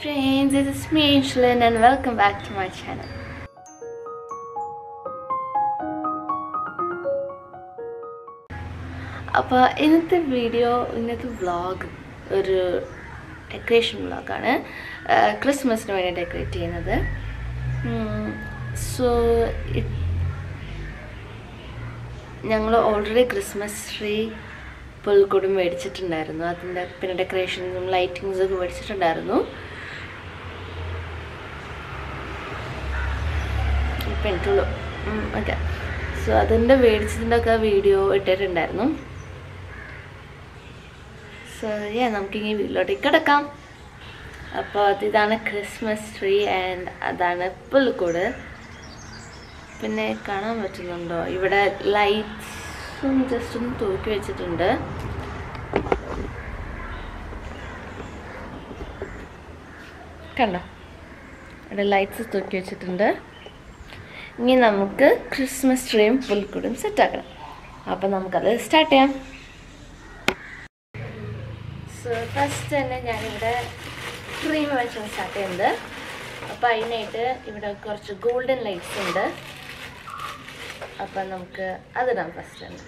friends, this is me Angelin and welcome back to my channel. അപ്പോൾ ഇന്നത്തെ video ഇന്നത്തെ vlog ഒരു decoration വ്ളോഗാണ് ക്രിസ്മസിന് വേണ്ടി ഡെക്കറേറ്റ് ചെയ്യുന്നത്. സോ ഞങ്ങൾ ഓൾറെഡി ക്രിസ്മസ് ട്രീ പുൽക്കൂടും മേടിച്ചിട്ടുണ്ടായിരുന്നു. അതിന്റെ പിന്നെ ഡെക്കറേഷൻസും ലൈറ്റിങ്സും ഒക്കെ മേടിച്ചിട്ടുണ്ടായിരുന്നു. പെൺറ്റുള്ളൂ ഓക്കെ സോ അതിന്റെ മേടിച്ചതിന്റെ ഒക്കെ വീഡിയോ ഇട്ടിട്ടുണ്ടായിരുന്നു. സോ യാ നമുക്കിങ്ങനെ വീട്ടിലോട്ടേക്ക് കിടക്കാം. അപ്പോൾ അതിതാണ് ക്രിസ്മസ് ട്രീ ആൻഡ് അതാണ് പുൽക്കൂട്. പിന്നെ കാണാൻ പറ്റുന്നുണ്ടോ? ഇവിടെ ലൈറ്റ്സും ജസ്റ്റ് ഒന്ന് തൂക്കി വെച്ചിട്ടുണ്ട്. കണ്ടോ? ഇവിടെ ലൈറ്റ്സ് തൂക്കി വെച്ചിട്ടുണ്ട്. ഇനി നമുക്ക് ക്രിസ്മസ് ട്രീയും പുൽക്കൂടും സെറ്റാക്കണം അപ്പം നമുക്കത് സ്റ്റാർട്ട് ചെയ്യാം. സോ ഫസ്റ്റ് തന്നെ ഞാനിവിടെ ക്രീം വെച്ചാണ് സ്റ്റാർട്ട് ചെയ്യുന്നത്. അപ്പോൾ അതിനായിട്ട് ഇവിടെ കുറച്ച് ഗോൾഡൻ ലൈറ്റ്സ് ഉണ്ട്. അപ്പം നമുക്ക് അതിടാം ഫസ്റ്റ് തന്നെ.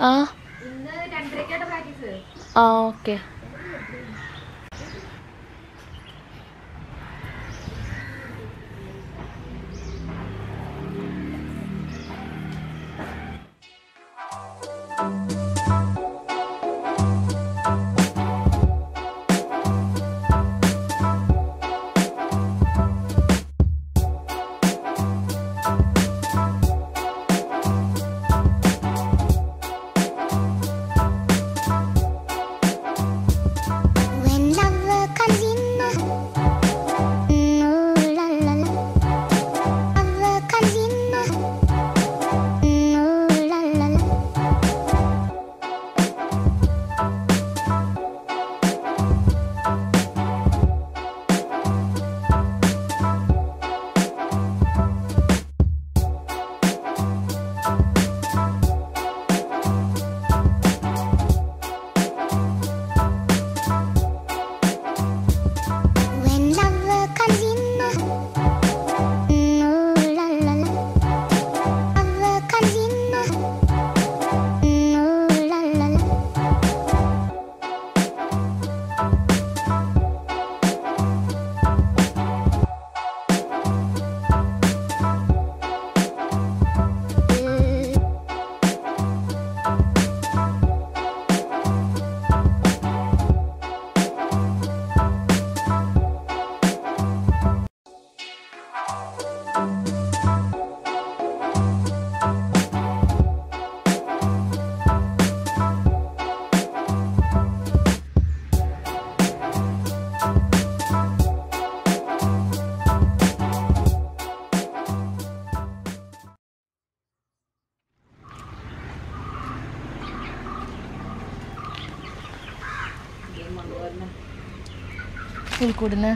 ആ. ഓക്കെ. ஸ்கூல் கூடுண்ணே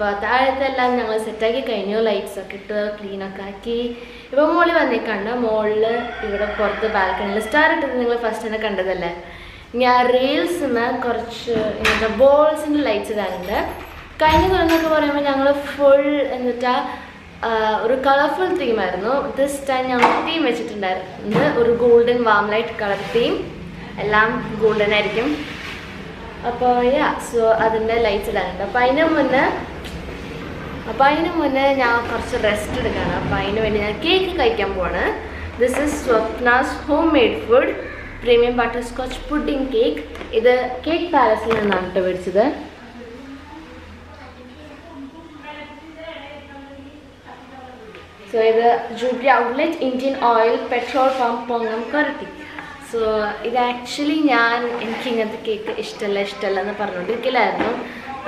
ഫ്രണ്ട്സ് താഴത്തെ എല്ലാം ഞങ്ങൾ സെറ്റാക്കി കഴിഞ്ഞു. ലൈറ്റ്സ് ഒക്കെ ഇട്ട് ക്ലീൻ ഒക്കെ ആക്കി. ഇപ്പോൾ മോളിൽ വന്നേക്കാണ്ട് മോളിൽ ഇവിടെ പുറത്ത് ബാൽക്കണിയിൽ സ്റ്റാർ ഇട്ടത് നിങ്ങൾ ഫസ്റ്റ് തന്നെ കണ്ടതല്ലേ? ഞാൻ റീൽസ് നിന്ന് കുറച്ച് ഇങ്ങനത്തെ ബോൾസിന്റെ ലൈറ്റ്സ് ഇടാറുണ്ട് കഴിഞ്ഞ കൊല്ലം പറയുമ്പോൾ ഞങ്ങൾ ഫുൾ എന്നിട്ടാ ഒരു കളർഫുൾ തീമായിരുന്നു ദിസ് ടൈം ഞങ്ങൾ തീം വെച്ചിട്ടുണ്ടായിരുന്നു. ഒരു golden warm light colour theme എല്ലാം ഗോൾഡൻ ആയിരിക്കും. അപ്പോൾ യാ സോ അതിന്റെ ലൈറ്റ്സ് ഇടാറുണ്ട് അപ്പോൾ അതിന് മുന്നേ അപ്പോൾ അതിന് മുന്നേ ഞാൻ കുറച്ച് റെസ്റ്റ് എടുക്കുകയാണ് അപ്പോൾ അതിന് വേണ്ടി ഞാൻ കേക്ക് കഴിക്കാൻ പോവാണ്. This is Swapna's home made food premium butterscotch pudding cake ഇത് കേക്ക് പാലസിൽ നിന്നാണ് കേട്ടോ മേടിച്ചത്. സോ ഇത് Jubilee outlet Indian Oil petrol pump Pongam Kurathi so ഇത് ആക്ച്വലി ഞാൻ എനിക്ക് ഇങ്ങനത്തെ കേക്ക് ഇഷ്ടമല്ല ഇഷ്ടമല്ല എന്ന്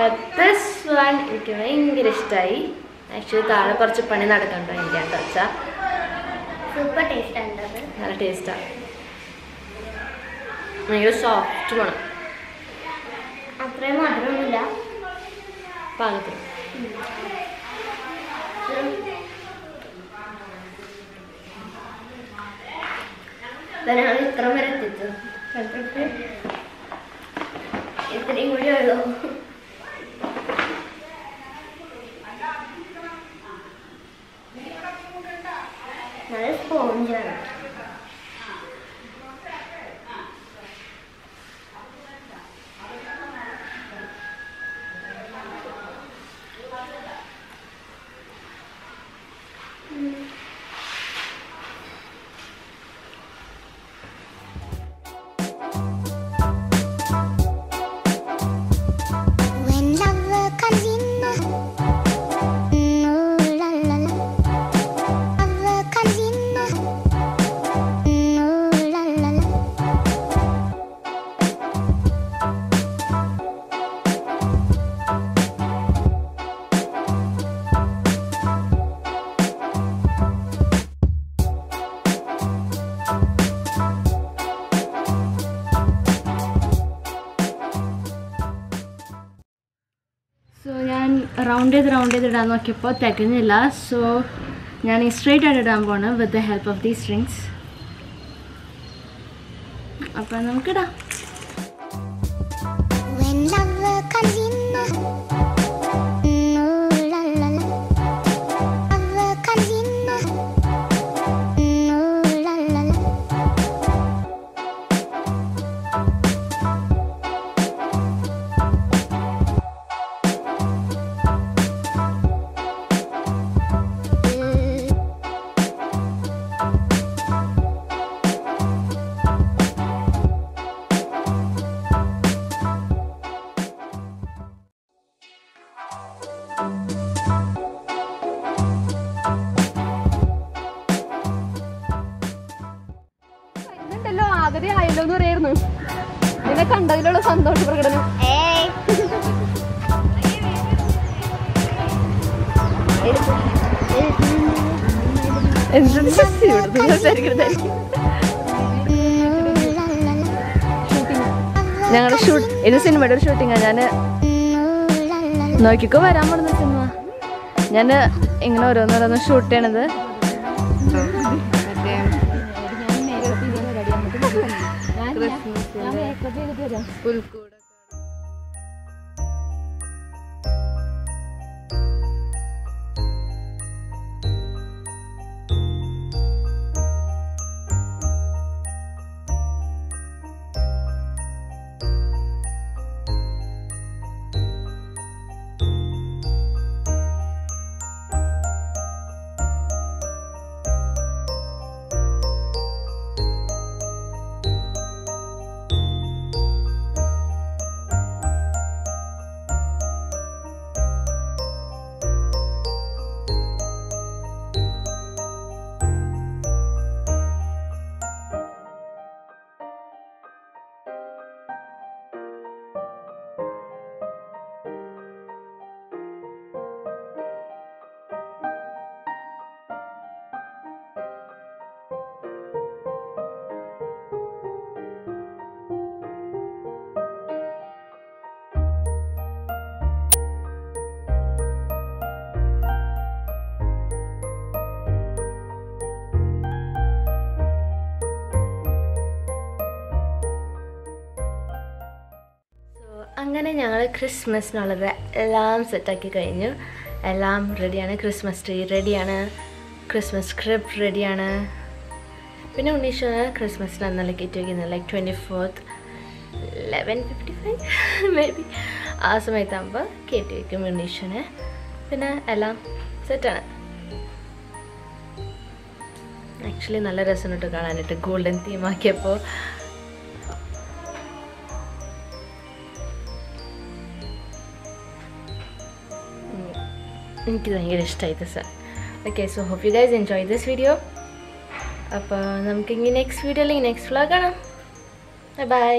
പറഞ്ഞുകൊണ്ടിരിക്കലായിരുന്നു ദിസ് വൺ എനിക്ക് ഭയങ്കര ഇഷ്ടമായി ആക്ച്വലി താഴെ കുറച്ച് പണി നടക്കണ്ടോ എനിക്ക് വെച്ചാൽ സൂപ്പർ ടേസ്റ്റ് ഉണ്ട് അത്. നല്ല ടേസ്റ്റാണ് ഭയങ്കര സോഫ്റ്റ് വേണം അത്രയും മധുരമൊന്നുമില്ല. ഞങ്ങൾ ഇത്ര വരെ എത്തിച്ചു ഇത്രയും കൂടി ഉള്ളൂ. Oh 眼 റൗണ്ട് ചെയ്ത് റൗണ്ട് ചെയ്ത് ഇടാൻ നോക്കിയപ്പോൾ തികഞ്ഞില്ല. സോ ഞാൻ ഈ സ്ട്രേറ്റ് ആയിട്ട് ഇടാൻ പോണ് with the help of the strings അപ്പം നമുക്കിടാം. La la la. ഞങ്ങളുടെ ഷൂട്ട് ഇത് സിനിമയുടെ ഒരു ഷൂട്ടിങ്ങാണ് ഞാൻ. നോക്കിക്കോ വരാൻ പോകുന്ന സിനിമ. ഞാൻ ഇങ്ങനെ ഓരോന്നോരോന്ന് ഷൂട്ട് ചെയ്യണത്. അങ്ങനെ ഞങ്ങൾ ക്രിസ്മസിനുള്ളത് എല്ലാം സെറ്റാക്കി കഴിഞ്ഞു. എല്ലാം റെഡിയാണ് ക്രിസ്മസ് ട്രീ റെഡിയാണ് ക്രിസ്മസ് സ്ക്രിപ്റ്റ് റെഡിയാണ് പിന്നെ ഉണ്ണീഷന് ക്രിസ്മസിന് അന്നല്ല കിറ്റ് വയ്ക്കുന്നത് like twenty fourth eleven fifty five maybe ആ സമയത്താകുമ്പോൾ കയറ്റി വയ്ക്കും ഉണ്ണീഷന്. പിന്നെ എല്ലാം സെറ്റാണ്. ആക്ച്വലി നല്ല രസമുണ്ട് കാണാനായിട്ട്. ഗോൾഡൻ തീം എനിക്ക് ഭയങ്കര ഇഷ്ടമായി sir okay so hope you guys enjoy this video അപ്പോൾ നമുക്കിനി നെക്സ്റ്റ് വീഡിയോ അല്ലെങ്കിൽ നെക്സ്റ്റ് വ്ളോഗ് കാണാം. ബൈ